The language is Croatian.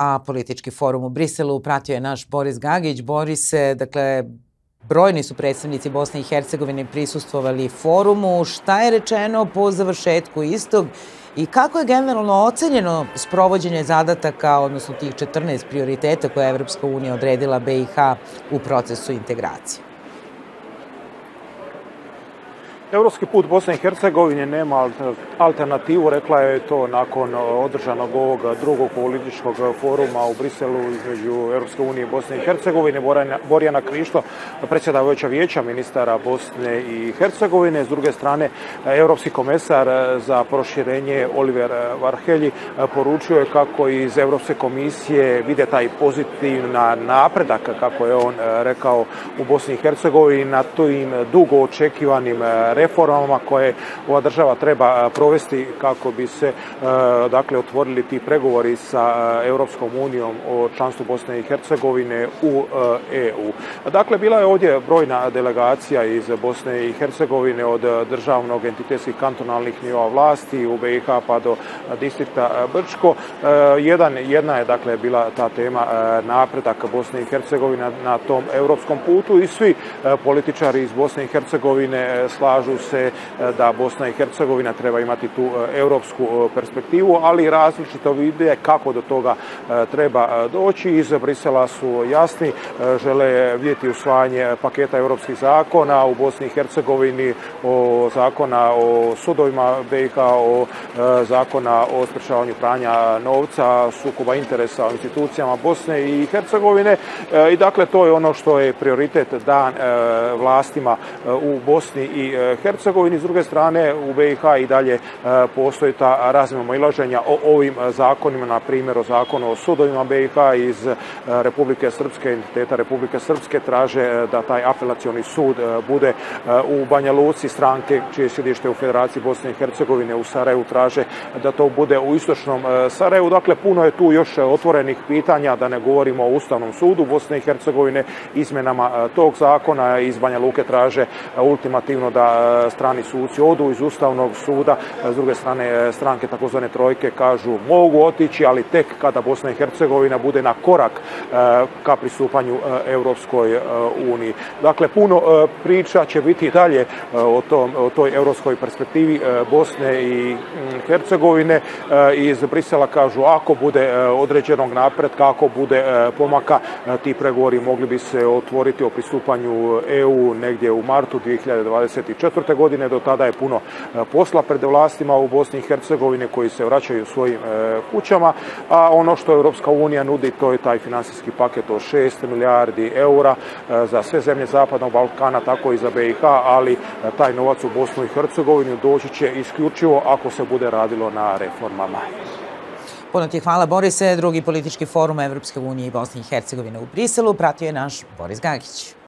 a politički forum u Briselu pratio je naš Boris Gagić. Borise, dakle, brojni su predstavnici Bosne i Hercegovine prisustvovali forumu. Šta je rečeno po završetku istog i kako je generalno ocenjeno sprovođenje zadataka, odnosno tih 14 prioriteta koje je Evropska unija odredila BiH u procesu integracije? Evropski put Bosne i Hercegovine nema alternativu, rekla je to nakon održanog ovog drugog političkog foruma u Briselu između Europske unije i Bosne i Hercegovine. Borjana Krišto, predsjedavajuća vijeća ministara Bosne i Hercegovine. S druge strane, Europski komesar za proširenje Oliver Varhelji poručio je kako iz Europske komisije vide taj pozitivna napredak, kako je on rekao u Bosni i Hercegovini, na tim dugo očekivanim reformama koje ova država treba provesti kako bi se dakle otvorili ti pregovori sa Europskom unijom o članstvu Bosne i Hercegovine u EU. Dakle, bila je ovdje brojna delegacija iz Bosne i Hercegovine od državnog entitetskih kantonalnih nivoa vlasti u BiH pa do distrikta Brčko. Jedan, jedna je dakle bila ta tema napredak Bosne i Hercegovine na tom europskom putu i svi političari iz Bosne i Hercegovine slažu slažu se e, da Bosna i Hercegovina treba imati tu e, europsku e, perspektivu, ali različito vide kako do toga treba doći. Iz Brisela su jasni, žele vidjeti usvajanje paketa europskih zakona u Bosni i Hercegovini, o zakona o sudovima BiH, o zakona o sprečavanju pranja novca, sukoba interesa o institucijama Bosne i Hercegovine i dakle to je ono što je prioritet dan vlastima u Bosni i Hercegovini. S druge strane, u BiH i dalje e, postoji ta razmjena ilaženja o ovim zakonima, na primjer o zakonu o sudovima BiH iz e, Republike Srpske, entiteta Republike Srpske traže e, da taj apelacioni sud bude u Banja Luci stranke čije sjedište u Federaciji Bosne i Hercegovine u Sarajevu traže da to bude u istočnom Sarajevu. Dakle, puno je tu još otvorenih pitanja, da ne govorimo o Ustavnom sudu Bosne i Hercegovine, izmenama tog zakona iz Banja Luke traže ultimativno da strani suci odu iz Ustavnog suda, s druge strane stranke takozvane trojke kažu mogu otići, ali tek kada Bosna i Hercegovina bude na korak e, ka pristupanju e, Europskoj e, uniji. Dakle, puno priča će biti dalje o, tom, o toj europskoj perspektivi Bosne i Hercegovine. Iz Brisela kažu ako bude određenog napretka, ako bude pomaka, ti pregovori mogli bi se otvoriti o pristupanju EU negdje u martu 2024 godine. Do tada je puno e, posla pred vlastima u Bosni i Hercegovine koji se vraćaju svojim e, kućama, a ono što Europska unija nudi to je taj financijski paket od 6 milijardi eura e, za sve zemlje Zapadnog Balkana, tako i za BiH, ali taj novac u Bosnu i Hercegovinu doći će isključivo ako se bude radilo na reformama. Puno ti hvala Borise. Drugi politički forum Evropske unije i Bosne i Hercegovine u Briselu pratio je naš Boris Gagić.